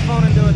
my phone and do it.